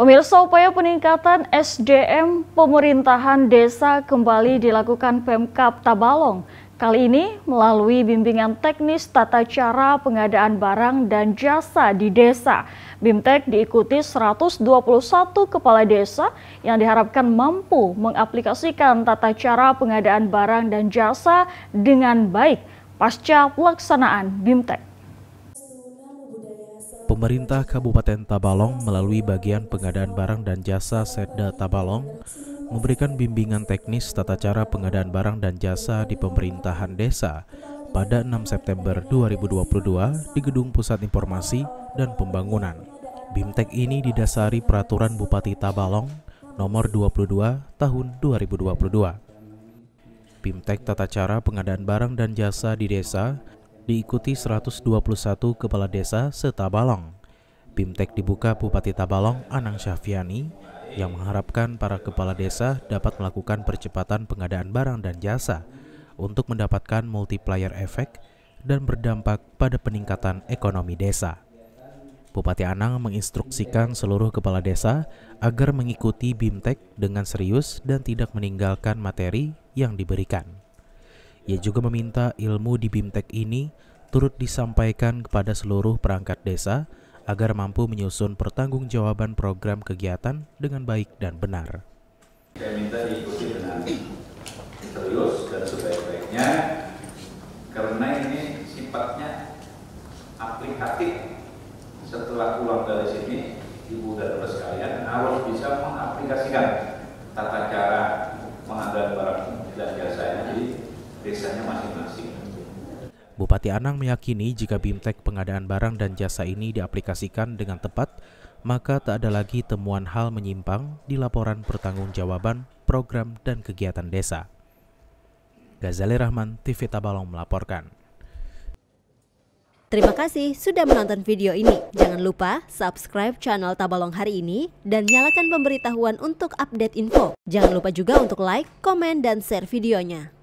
Pemirsa upaya peningkatan SDM pemerintahan desa kembali dilakukan Pemkap Tabalong. Kali ini melalui bimbingan teknis tata cara pengadaan barang dan jasa di desa. BIMTEK diikuti 121 kepala desa yang diharapkan mampu mengaplikasikan tata cara pengadaan barang dan jasa dengan baik pasca pelaksanaan BIMTEK. Pemerintah Kabupaten Tabalong melalui bagian pengadaan barang dan jasa Setda Tabalong memberikan bimbingan teknis tata cara pengadaan barang dan jasa di pemerintahan desa pada 6 September 2022 di Gedung Pusat Informasi dan Pembangunan. BIMTEK ini didasari Peraturan Bupati Tabalong nomor 22 tahun 2022. BIMTEK tata cara pengadaan barang dan jasa di desa diikuti 121 kepala desa setabalong. BIMTEK dibuka Bupati Tabalong Anang Syafiani yang mengharapkan para kepala desa dapat melakukan percepatan pengadaan barang dan jasa untuk mendapatkan multiplier efek dan berdampak pada peningkatan ekonomi desa. Bupati Anang menginstruksikan seluruh kepala desa agar mengikuti BIMTEK dengan serius dan tidak meninggalkan materi yang diberikan. Ia juga meminta ilmu di BIMTEK ini turut disampaikan kepada seluruh perangkat desa agar mampu menyusun pertanggungjawaban program kegiatan dengan baik dan benar. Saya minta diikuti dengan serius dan sebaik-baiknya karena ini sifatnya aplikatif. Setelah pulang dari sini, ibu dan bapak sekalian harus bisa mengaplikasikan tata cara pengadaan barang dan jasanya di desanya masing-masing. Bupati Anang meyakini jika BIMTEK pengadaan barang dan jasa ini diaplikasikan dengan tepat, maka tak ada lagi temuan hal menyimpang di laporan pertanggungjawaban program dan kegiatan desa. Gazali Rahman, TV Tabalong melaporkan. Terima kasih sudah menonton video ini. Jangan lupa subscribe channel Tabalong hari ini dan nyalakan pemberitahuan untuk update info. Jangan lupa juga untuk like, komen, dan share videonya.